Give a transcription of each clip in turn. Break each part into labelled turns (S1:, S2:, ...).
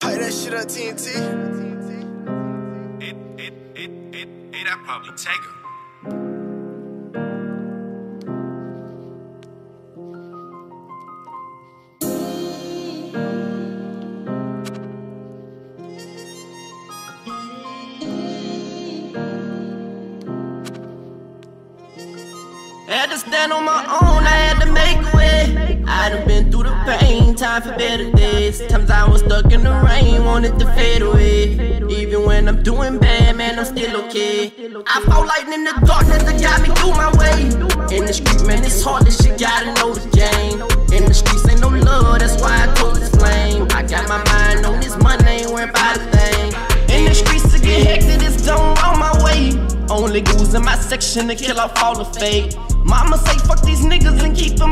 S1: Pipe that shit up, TNT.
S2: It, it, it, it, it, I probably take her.
S3: Had to stand on my own, I had to make a way. I done been through the pain, time for better days. Times I was stuck in the rain, wanted to fade away. Even when I'm doing bad, man, I'm still okay. I fall light in the darkness that got me through my way. In the street, man, it's hard, this shit gotta know the game. In the streets, ain't no love, that's why I told this flame. I got my mind on this money, ain't worried about a thing. In the streets, to get hectic, it's done on my way. Only goons in my section to kill off all the fake. Mama say fuck these niggas and keep them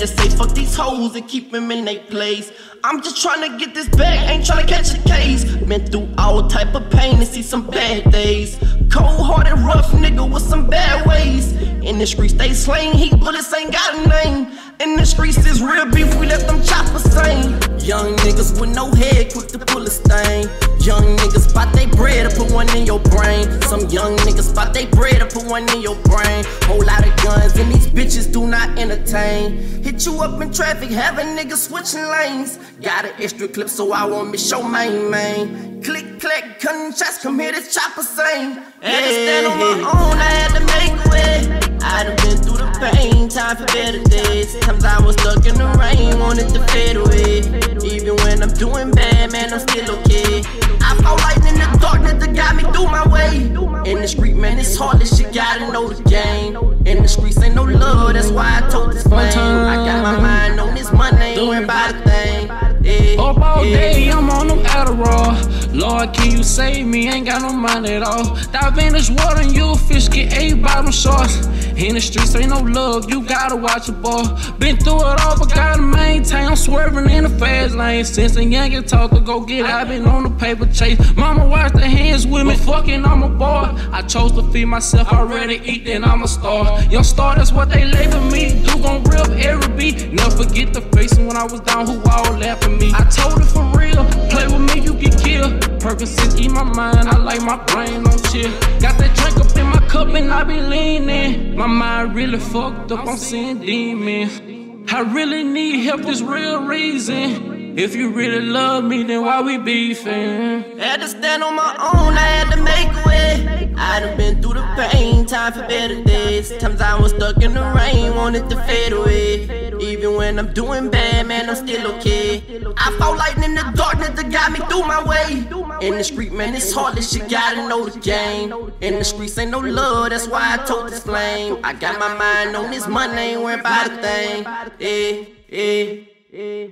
S3: Daddy say fuck these hoes and keep them in their place. I'm just trying to get this bag, ain't trying to catch a case. Been through all type of pain and see some bad days. Cold hearted, rough nigga with some bad ways. In the streets they slang heat, bullets ain't got a name. In the streets is real beef, we let them choppers. Young niggas with no head, quick to pull a stain. Young niggas spot they bread to put one in your brain. Some young niggas spot they bread to put one in your brain. Whole lot of guns and these bitches do not entertain. Hit you up in traffic, have a nigga switching lanes. Got an extra clip so I won't miss your main main. Click, clack, cutting shots, come here, this chopper sing. Had to stand on my own, I had to make a way. I done been through the pain, time for better days. Times I was stuck in the rain, wanted to fade away. Even when I'm doing bad, man, I'm still okay. I fall light in the darkness that got me through my way. In the street, man, it's hard, this shit gotta know the game. In the streets, ain't no love, that's why I told this flame. I got my
S4: Lord, can you save me? Ain't got no money at all. Dive in this water and you fish get eight bottom shots. In the streets, ain't no love, you gotta watch it, boy. Been through it all, but gotta maintain. I'm swerving in the fast lane. Since a young and talk to go get it, i been on the paper chase. Mama washed the hands with me, fucking, I'm a boy. I chose to feed myself, I already eat, then I'm a star. Young star, that's what they label me. You gon' rip every beat. Never forget the face when I was down, who all laughed at me. I told it for real, play with me, you get killed. Percocets eat my mind, I like my brain on chill. Got that drink up in my cup and I be leaning. My mind really fucked up, I'm seeing demons. I really need help, this real reason. If you really love me, then why we beefing?
S3: Had to stand on my own, I had to make way. I done been through the pain, time for better days. Times I was stuck in the rain, wanted to fade away. Even when I'm doing bad, man, I'm still okay. I fall light in the darkness that got me through my way. In the street, man, it's hard, this shit gotta know the game. In the streets, ain't no love, that's why I told this flame. I got my mind on this money, ain't worried about a thing. Yeah, yeah, yeah.